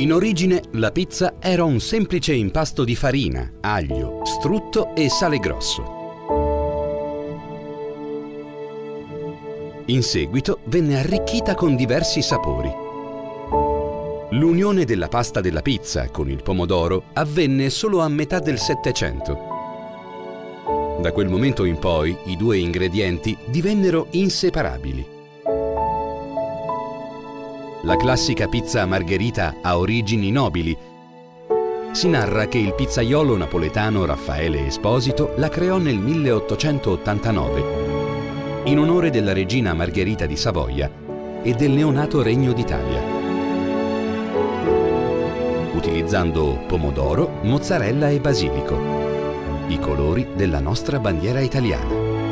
In origine la pizza era un semplice impasto di farina, aglio, strutto e sale grosso. In seguito venne arricchita con diversi sapori. L'unione della pasta della pizza con il pomodoro avvenne solo a metà del Settecento. Da quel momento in poi i due ingredienti divennero inseparabili. La classica pizza margherita ha origini nobili. Si narra che il pizzaiolo napoletano Raffaele Esposito la creò nel 1889 in onore della regina Margherita di Savoia e del neonato Regno d'Italia, utilizzando pomodoro, mozzarella e basilico, i colori della nostra bandiera italiana.